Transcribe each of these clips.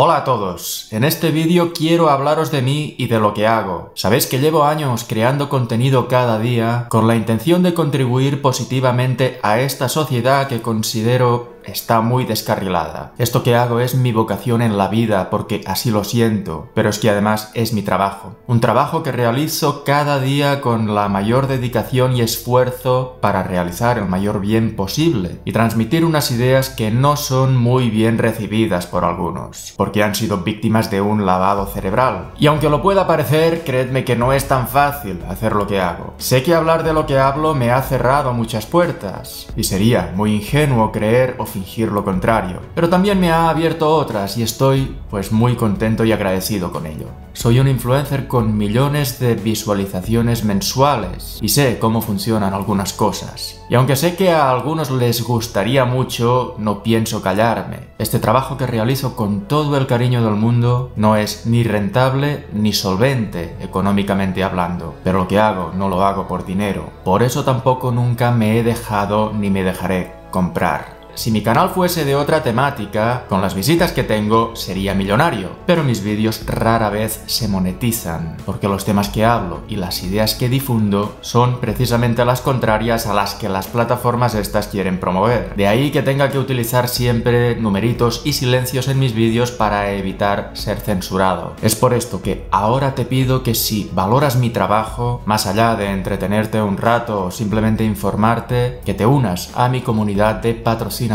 Hola a todos, en este vídeo quiero hablaros de mí y de lo que hago. Sabéis que llevo años creando contenido cada día con la intención de contribuir positivamente a esta sociedad que considero está muy descarrilada. Esto que hago es mi vocación en la vida porque así lo siento, pero es que además es mi trabajo. Un trabajo que realizo cada día con la mayor dedicación y esfuerzo para realizar el mayor bien posible y transmitir unas ideas que no son muy bien recibidas por algunos, porque han sido víctimas de un lavado cerebral. Y aunque lo pueda parecer, creedme que no es tan fácil hacer lo que hago. Sé que hablar de lo que hablo me ha cerrado muchas puertas, y sería muy ingenuo creer o fingir lo contrario. Pero también me ha abierto otras y estoy pues muy contento y agradecido con ello. Soy un influencer con millones de visualizaciones mensuales y sé cómo funcionan algunas cosas. Y aunque sé que a algunos les gustaría mucho, no pienso callarme. Este trabajo que realizo con todo el cariño del mundo no es ni rentable ni solvente económicamente hablando. Pero lo que hago no lo hago por dinero. Por eso tampoco nunca me he dejado ni me dejaré comprar. Si mi canal fuese de otra temática, con las visitas que tengo sería millonario, pero mis vídeos rara vez se monetizan, porque los temas que hablo y las ideas que difundo son precisamente las contrarias a las que las plataformas estas quieren promover. De ahí que tenga que utilizar siempre numeritos y silencios en mis vídeos para evitar ser censurado. Es por esto que ahora te pido que si valoras mi trabajo, más allá de entretenerte un rato o simplemente informarte, que te unas a mi comunidad de patrocinadores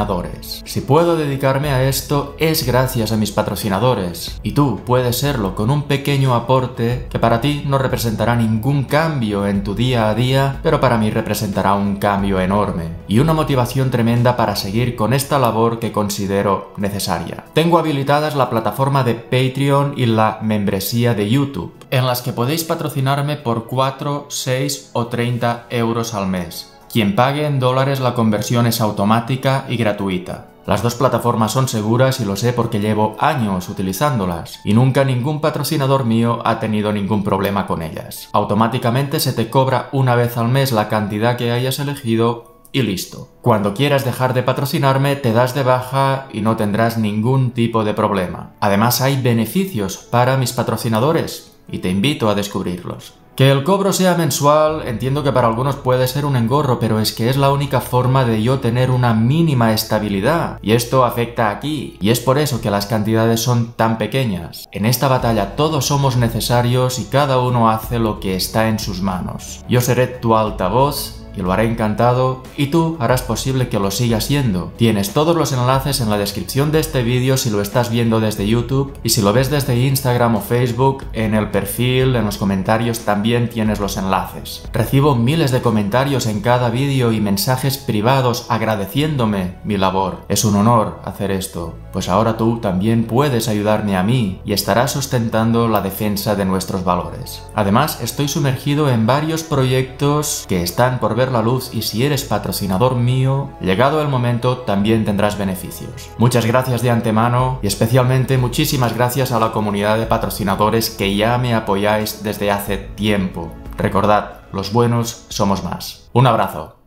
si puedo dedicarme a esto es gracias a mis patrocinadores, y tú puedes serlo con un pequeño aporte que para ti no representará ningún cambio en tu día a día, pero para mí representará un cambio enorme y una motivación tremenda para seguir con esta labor que considero necesaria. Tengo habilitadas la plataforma de Patreon y la membresía de YouTube, en las que podéis patrocinarme por 4, 6 o 30 euros al mes. Quien pague en dólares la conversión es automática y gratuita. Las dos plataformas son seguras y lo sé porque llevo años utilizándolas y nunca ningún patrocinador mío ha tenido ningún problema con ellas. Automáticamente se te cobra una vez al mes la cantidad que hayas elegido y listo. Cuando quieras dejar de patrocinarme te das de baja y no tendrás ningún tipo de problema. Además hay beneficios para mis patrocinadores y te invito a descubrirlos. Que el cobro sea mensual, entiendo que para algunos puede ser un engorro, pero es que es la única forma de yo tener una mínima estabilidad. Y esto afecta aquí. Y es por eso que las cantidades son tan pequeñas. En esta batalla todos somos necesarios y cada uno hace lo que está en sus manos. Yo seré tu altavoz y lo haré encantado y tú harás posible que lo siga siendo. Tienes todos los enlaces en la descripción de este vídeo si lo estás viendo desde YouTube y si lo ves desde Instagram o Facebook, en el perfil, en los comentarios también tienes los enlaces. Recibo miles de comentarios en cada vídeo y mensajes privados agradeciéndome mi labor. Es un honor hacer esto, pues ahora tú también puedes ayudarme a mí y estarás sustentando la defensa de nuestros valores. Además, estoy sumergido en varios proyectos que están por la luz y si eres patrocinador mío, llegado el momento también tendrás beneficios. Muchas gracias de antemano y especialmente muchísimas gracias a la comunidad de patrocinadores que ya me apoyáis desde hace tiempo. Recordad, los buenos somos más. Un abrazo.